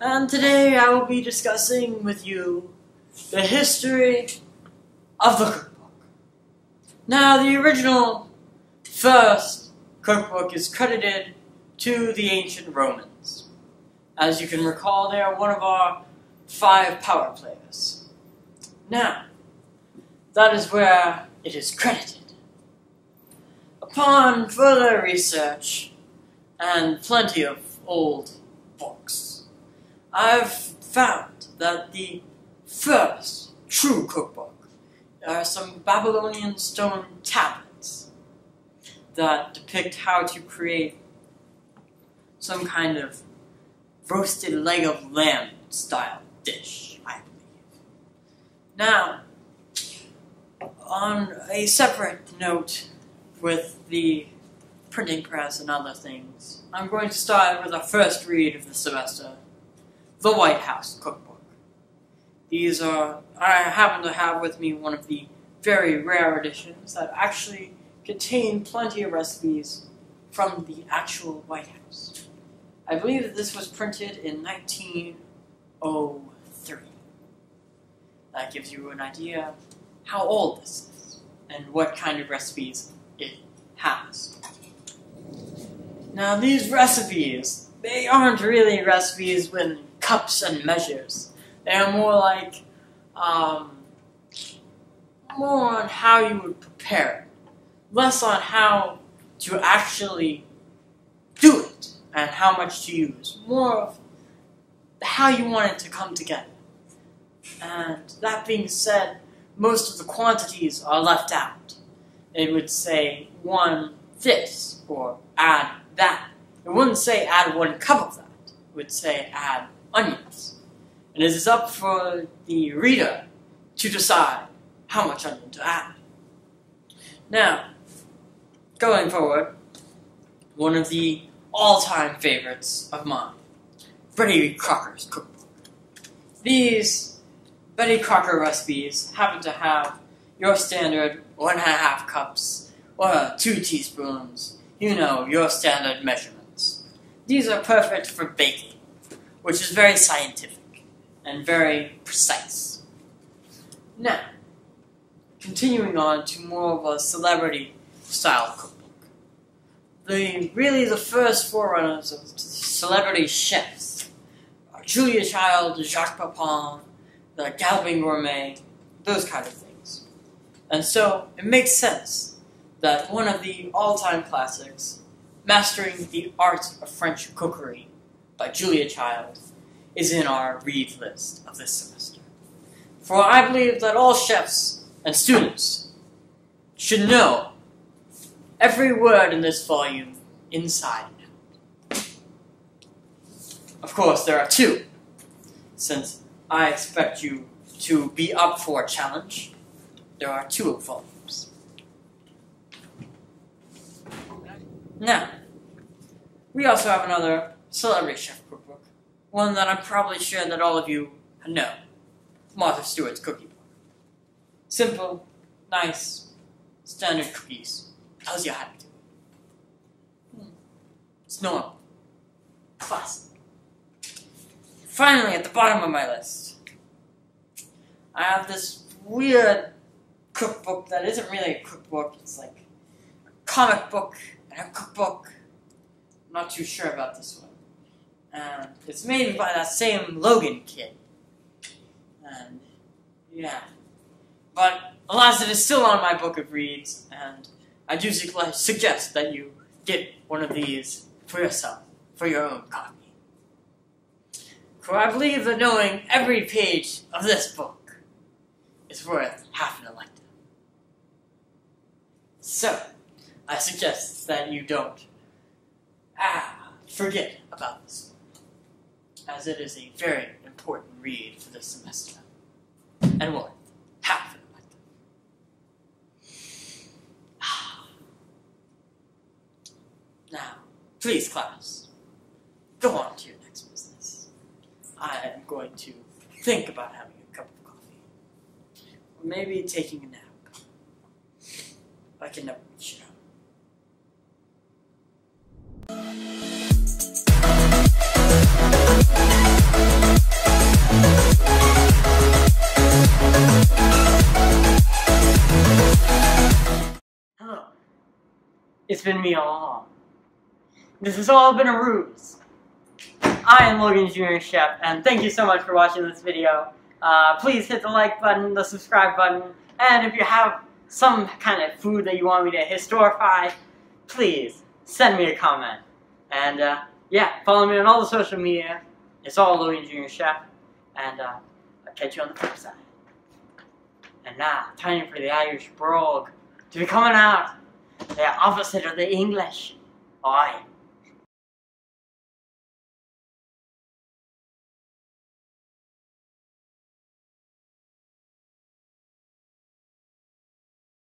And today I will be discussing with you the history of the cookbook. Now, the original first cookbook is credited to the ancient Romans. As you can recall, they are one of our five power players. Now, that is where it is credited. Upon further research and plenty of old books, I've found that the first true cookbook are some Babylonian stone tablets that depict how to create some kind of roasted leg of lamb style dish, I believe. Now, on a separate note with the printing press and other things, I'm going to start with our first read of the semester The White House Cookbook. These are, I happen to have with me one of the very rare editions that actually contain plenty of recipes from the actual White House. I believe that this was printed in 1903. That gives you an idea how old this is and what kind of recipes it has. Now, these recipes, they aren't really recipes with cups and measures. They are more like, um, more on how you would prepare it, less on how to actually do it and how much to use. More of how you want it to come together. And that being said, most of the quantities are left out. It would say one this or add that. It wouldn't say add one cup of that. It would say add onions. And it is up for the reader to decide how much onion to add. Now, going forward, one of the all-time favorites of mine, Betty Crocker's cookbook. These Betty Crocker recipes happen to have your standard one and a half cups or two teaspoons, you know, your standard measurements. These are perfect for baking, which is very scientific and very precise. Now, continuing on to more of a celebrity style cookbook. The really the first forerunners of celebrity chefs are Julia Child, Jacques Pepin, the Galloping Gourmet, those kind of things. And so it makes sense that one of the all-time classics, Mastering the Art of French Cookery by Julia Child, is in our read list of this semester. For I believe that all chefs and students should know every word in this volume inside and out. Of course, there are two, since I expect you to be up for a challenge. There are two volumes. Now, we also have another celebrity chef cookbook, one that I'm probably sure that all of you know, Martha Stewart's cookie book. Simple, nice, standard cookies. Tells you how to do it. Hmm. It's normal. Classic. Finally, at the bottom of my list, I have this weird cookbook that isn't really a cookbook. It's like a comic book and a cookbook. I'm not too sure about this one. And it's made by that same Logan kid. And yeah. But alas, it is still on my book of reads, and I do suggest that you get one of these for yourself, for your own copy. For I believe that knowing every page of this book is worth half an elective. So, I suggest that you don't ah, forget about this, as it is a very important read for this semester, and worth half an elective. Ah. Now, please, class, go on to your next business. I am going to think about having a cup of coffee. Or maybe taking a nap. I can never be sure. It's been me all along. This has all been a ruse. I am Logan Jr. Chef, and thank you so much for watching this video. Uh, please hit the like button, the subscribe button, and if you have some kind of food that you want me to historify, please send me a comment. And uh, yeah, follow me on all the social media. It's all Logan Jr. Chef, and uh, I'll catch you on the flip side. And now, time for the Irish brogue to be coming out. The opposite of the English. Aye.